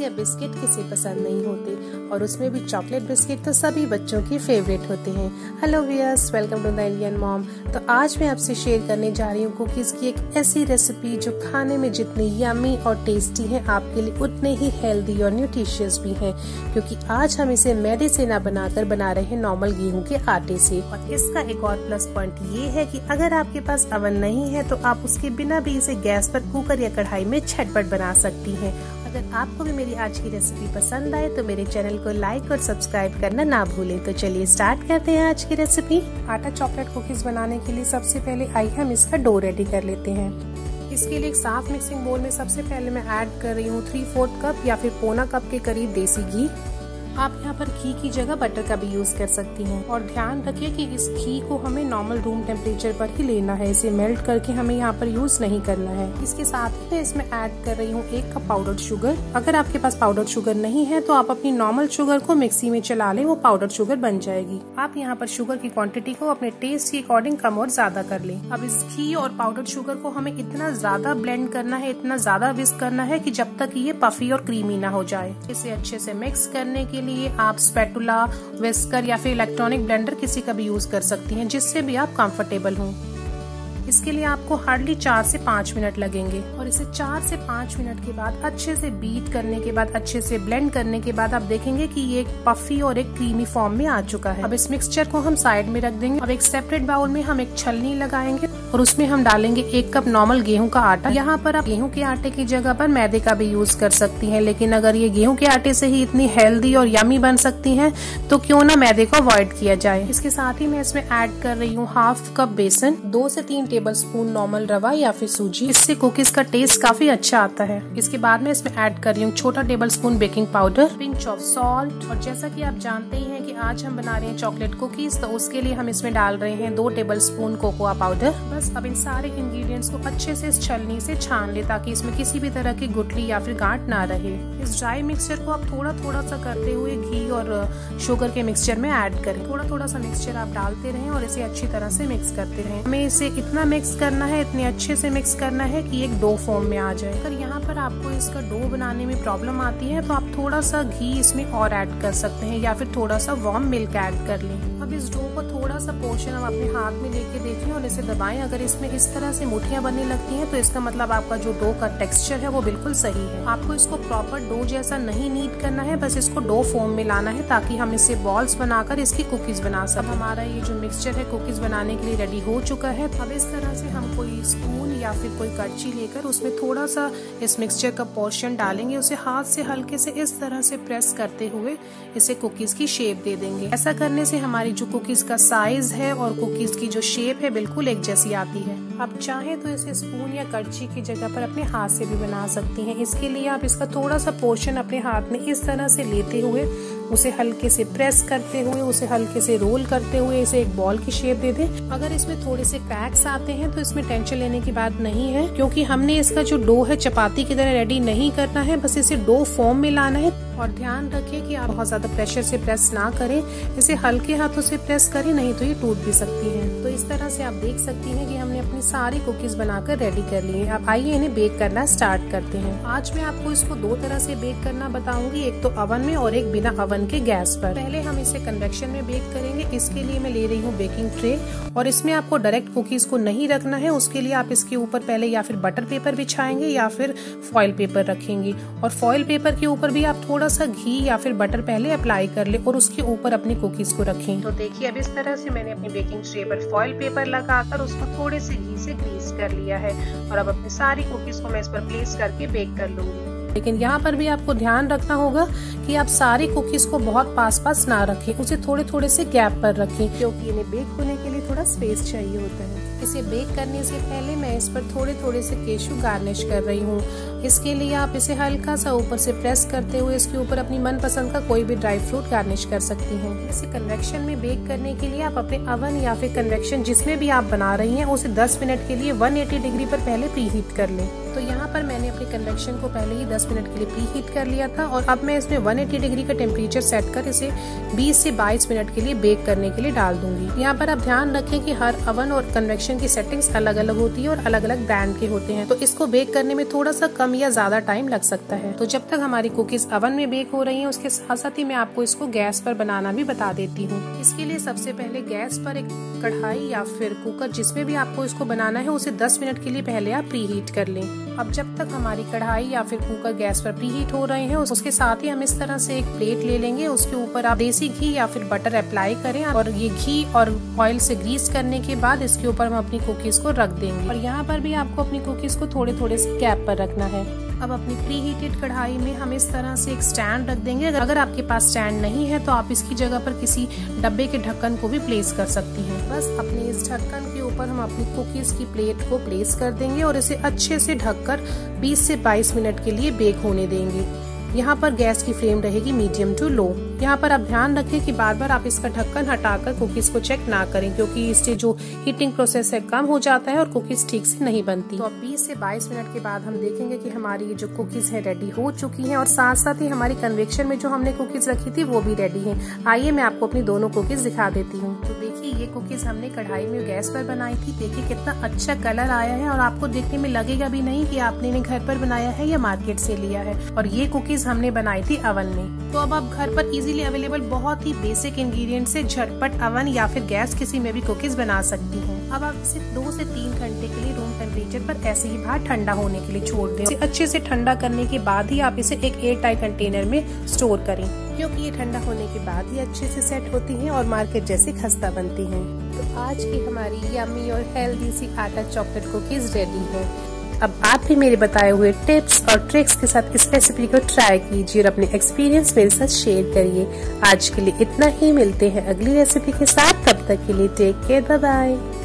या बिस्किट किसे पसंद नहीं होते और उसमें भी चॉकलेट बिस्किट तो सभी बच्चों के फेवरेट होते हैं। Hello viewers welcome to the Indian mom तो आज मैं आपसे शेयर करने जा रही हूँ कुकीज की एक ऐसी रेसिपी जो खाने में जितनी यमी और टेस्टी है, आपके लिए उतने ही हेल्दी और न्यूट्रिशियस भी है। क्योंकि आज हम इसे मैदे से ना बनाकर बना रहे हैं नॉर्मल गेहूँ के आटे से। और इसका एक और प्लस पॉइंट ये है की अगर आपके पास अवन नहीं है तो आप उसके बिना भी इसे गैस पर कुकर या कढ़ाई में छटपट बना सकती हैं। अगर आपको भी मेरी आज की रेसिपी पसंद आए तो मेरे चैनल को लाइक और सब्सक्राइब करना ना भूलें। तो चलिए स्टार्ट करते हैं आज की रेसिपी आटा चॉकलेट कुकीज बनाने के लिए सबसे पहले आई हम इसका डो रेडी कर लेते हैं। इसके लिए एक साफ़ मिक्सिंग बोल में सबसे पहले मैं ऐड कर रही हूँ थ्री फोर्थ कप या फिर पौना कप के करीब देसी घी। आप यहाँ पर घी की जगह बटर का भी यूज़ कर सकती हैं। और ध्यान रखिए कि इस घी को हमें नॉर्मल रूम टेम्परेचर पर ही लेना है। इसे मेल्ट करके हमें यहाँ पर यूज़ नहीं करना है। इसके साथ ही मैं इसमें ऐड कर रही हूँ एक कप पाउडर शुगर अगर आपके पास पाउडर शुगर नहीं है तो आप अपनी नॉर्मल शुगर को मिक्सी में चला लें, वो पाउडर शुगर बन जाएगी। आप यहाँ पर शुगर की क्वांटिटी को अपने टेस्ट के अकॉर्डिंग कम और ज़्यादा कर लें। अब इस घी और पाउडर शुगर को हमें इतना ज़्यादा ब्लेंड करना है, इतना ज़्यादा विस्क करना है की जब तक ये पफी और क्रीमी ना हो जाए। इसे अच्छे से मिक्स करने के लिए आप स्पेटुला विस्कर या फिर इलेक्ट्रॉनिक ब्लेंडर किसी का भी यूज़ कर सकती हैं, जिससे भी आप कंफर्टेबल हों। इसके लिए आपको हार्डली चार से पाँच मिनट लगेंगे और इसे चार से पाँच मिनट के बाद अच्छे से बीट करने के बाद, अच्छे से ब्लेंड करने के बाद आप देखेंगे कि ये एक पफी और एक क्रीमी फॉर्म में आ चुका है। अब इस मिक्सचर को हम साइड में रख देंगे। अब एक सेपरेट बाउल में हम एक छलनी लगाएँगे। और उसमें हम डालेंगे एक कप नॉर्मल गेहूँ का आटा। यहाँ पर आप गेहूँ के आटे की जगह पर मैदे का भी यूज़ कर सकती हैं, लेकिन अगर ये गेहूँ के आटे से ही इतनी हेल्दी और यमी बन सकती हैं तो क्यों ना मैदे को अवॉइड किया जाए। इसके साथ ही मैं इसमें ऐड कर रही हूँ हाफ़ कप बेसन, दो से तीन टेबल स्पून नॉर्मल रवा या फिर सूजी। इससे कुकीज का टेस्ट काफ़ी अच्छा आता है। इसके बाद में इसमें ऐड कर रही हूँ छोटा tablespoon baking powder pinch of salt और जैसा की आप जानते ही है की आज हम बना रहे हैं चॉकलेट कुकीज तो उसके लिए हम इसमें डाल रहे हैं दो टेबल स्पून कोकोआ पाउडर बस अब इन सारे इंग्रेडिएंट्स को अच्छे से इस छलनी से छान ले ताकि इसमें किसी भी तरह की गुटली या फिर गांठ ना रहे। इस ड्राई मिक्सचर को आप थोड़ा थोड़ा सा करते हुए घी और शुगर के मिक्सचर में ऐड करें। थोड़ा थोड़ा सा मिक्सचर आप डालते रहें और इसे अच्छी तरह से मिक्स करते रहें। हमें इसे इतना मिक्स करना है, इतने अच्छे से मिक्स करना है कि एक डो फॉर्म में आ जाए। अगर यहाँ पर आपको इसका डो बनाने में प्रॉब्लम आती है तो आप थोड़ा सा घी इसमें और ऐड कर सकते हैं या फिर थोड़ा सा वार्म मिल्क ऐड कर लें। अब इस डो को थोड़ा सा पोर्शन हम अपने हाथ में लेके देखें और इसे दबाएँ। अगर इसमें इस तरह से मुठियाँ बनने लगती हैं तो इसका मतलब आपका जो डो का टेक्सचर है, वो बिल्कुल सही है। आपको इसको प्रॉपर डो जैसा नहीं नीट करना है, बस इसको डो फॉर्म में लाना है, ताकि हम इससे बॉल्स बनाकर इसकी कुकीज बना सकें। हमारा ये जो मिक्सचर है कुकीज बनाने के लिए रेडी हो चुका है। अब इस तरह से हम कोई स्पून या फिर कोई कच्ची लेकर उसमें थोड़ा सा इस मिक्सचर का पोर्शन डालेंगे। उसे हाथ से हल्के से इस तरह से प्रेस करते हुए इसे कुकीज की शेप दे देंगे। ऐसा करने से हमारी जो कुकीज का साइज़ है और कुकीज की जो शेप है, बिल्कुल एक जैसी आती है। आप चाहें तो इसे स्पून या करची की जगह पर अपने हाथ से भी बना सकती हैं। इसके लिए आप इसका थोड़ा सा पोर्शन अपने हाथ में इस तरह से लेते हुए, उसे हल्के से प्रेस करते हुए, उसे हल्के से रोल करते हुए इसे एक बॉल की शेप दे दें। अगर इसमें थोड़े से क्रैक्स आते हैं तो इसमें टेंशन लेने की बात नहीं है, क्योंकि हमने इसका जो डो है, चपाती की तरह रेडी नहीं करना है, बस इसे डो फॉर्म में लाना है। और ध्यान रखें कि आप बहुत ज़्यादा प्रेशर से प्रेस ना करें। इसे हल्के हाथों से प्रेस करें, नहीं तो ये टूट भी सकती है। तो इस तरह से आप देख सकती हैं कि हमने अपनी सारी कुकीज बनाकर रेडी कर ली है। आइए इन्हें बेक करना स्टार्ट करते हैं। आज मैं आपको इसको दो तरह से बेक करना बताऊँगी, एक तो अवन में और एक बिना अवन के गैस पर। पहले हम इसे कन्वेक्शन में बेक करेंगे। इसके लिए मैं ले रही हूँ बेकिंग ट्रे और इसमें आपको डायरेक्ट कुकीज को नहीं रखना है। उसके लिए आप इसके ऊपर पहले या फिर बटर पेपर बिछाएँगे या फिर फॉइल पेपर रखेंगे। और फॉइल पेपर के ऊपर भी आप थोड़ा सा घी या फिर बटर पहले अप्लाई कर ले और उसके ऊपर अपनी कुकीज को रखें। तो देखिए अब इस तरह से मैंने अपनी बेकिंग ट्रे पर फॉइल पेपर लगाकर उसको थोड़े से घी से ग्रीस कर लिया है। और अब अपनी सारी कुकीज को मैं इस पर प्लेस करके बेक कर लूँगी। लेकिन यहाँ पर भी आपको ध्यान रखना होगा कि आप सारी कुकीज को बहुत पास पास ना रखें उसे थोड़े थोड़े से गैप पर रखें। क्योंकि इन्हें बेक होने के लिए थोड़ा स्पेस चाहिए होता है। इसे बेक करने से पहले मैं इस पर थोड़े थोड़े से केशु गार्निश कर रही हूँ। इसके लिए आप इसे हल्का सा ऊपर से प्रेस करते हुए इसके ऊपर अपनी मनपसंद का कोई भी ड्राई फ्रूट गार्निश कर सकती हैं। इसे कन्वेक्शन में बेक करने के लिए आप अपने अवन या फिर कन्वेक्शन जिसमें भी आप बना रही हैं, उसे 10 मिनट के लिए 180 डिग्री पर पहले प्री हीट कर लें। तो यहाँ पर मैंने अपने कन्वेक्शन को पहले ही 10 मिनट के लिए प्री हीट कर लिया था और अब मैं इसमें 180 डिग्री का टेम्परेचर सेट कर इसे 20 से 22 मिनट के लिए बेक करने के लिए डाल दूँगी। यहाँ पर आप ध्यान रखें कि हर अवन और कन्वेक्शन की सेटिंग्स अलग अलग होती है और अलग अलग ब्रांड के होते हैं। तो इसको बेक करने में थोड़ा सा कम या ज़्यादा टाइम लग सकता है। तो जब तक हमारी कुकीज अवन में बेक हो रही है, उसके साथ साथ ही मैं आपको इसको गैस पर बनाना भी बता देती हूँ। इसके लिए सबसे पहले गैस पर एक कढ़ाई या फिर कुकर जिसमें भी आपको इसको बनाना है, उसे 10 मिनट के लिए पहले आप प्री हीट कर लें। अब जब तक हमारी कढ़ाई या फिर कुकर गैस पर प्री हीट हो रहे हैं उसके साथ ही हम इस तरह से एक प्लेट ले लेंगे। उसके ऊपर आप देसी घी या फिर बटर अप्लाई करें और ये घी और ऑयल से ग्रीस करने के बाद इसके ऊपर हम अपनी कुकीज को रख देंगे। और यहाँ पर भी आपको अपनी कुकीज को थोड़े थोड़े से गैप पर रखना है। अब अपनी प्री हीटेड कढ़ाई में हम इस तरह से एक स्टैंड रख देंगे। अगर आपके पास स्टैंड नहीं है तो आप इसकी जगह पर किसी डब्बे के ढक्कन को भी प्लेस कर सकती हैं। बस अपने इस ढक्कन के ऊपर हम अपनी कुकीज की प्लेट को प्लेस कर देंगे और इसे अच्छे से ढककर 20 से 22 मिनट के लिए बेक होने देंगे। यहाँ पर गैस की फ्लेम रहेगी मीडियम टू लो। यहाँ पर आप ध्यान रखें कि बार बार आप इसका ढक्कन हटाकर कुकीज को चेक ना करें, क्योंकि इससे जो हीटिंग प्रोसेस है कम हो जाता है और कुकीज ठीक से नहीं बनती। तो अब 20 से 22 मिनट के बाद हम देखेंगे कि हमारी जो कुकीज है रेडी हो चुकी हैं और साथ साथ ही हमारी कन्वेक्शन में जो हमने कुकीज रखी थी वो भी रेडी है। आइए मैं आपको अपनी दोनों कुकीज दिखा देती हूँ। तो देखिए, ये कुकीज हमने कढ़ाई में गैस पर बनाई थी। देखिए कितना अच्छा कलर आया है और आपको देखने में लगेगा भी नहीं की आपने इन्हें घर पर बनाया है या मार्केट से लिया है। और ये कुकीज हमने बनाई थी अवन में। तो अब आप घर पर इजीली अवेलेबल बहुत ही बेसिक इंग्रेडिएंट से झटपट अवन या फिर गैस किसी में भी कुकीज बना सकती हैं। अब आप इसे दो से तीन घंटे के लिए रूम टेम्परेचर पर ऐसे ही बाहर ठंडा होने के लिए छोड़ दें। इसे अच्छे से ठंडा करने के बाद ही आप इसे एक एयर टाइट कंटेनर में स्टोर करें। क्योंकि ये ठंडा होने के बाद ही अच्छे से सेट होती हैं और मार्केट जैसी खस्ता बनती हैं। तो आज की हमारी यमी और हेल्दी सी आटा चॉकलेट कुकीज रेडी है। अब आप भी मेरे बताए हुए टिप्स और ट्रिक्स के साथ इस रेसिपी को ट्राई कीजिए और अपने एक्सपीरियंस मेरे साथ शेयर करिए। आज के लिए इतना ही, मिलते हैं अगली रेसिपी के साथ। तब तक के लिए टेक केयर बाय बाय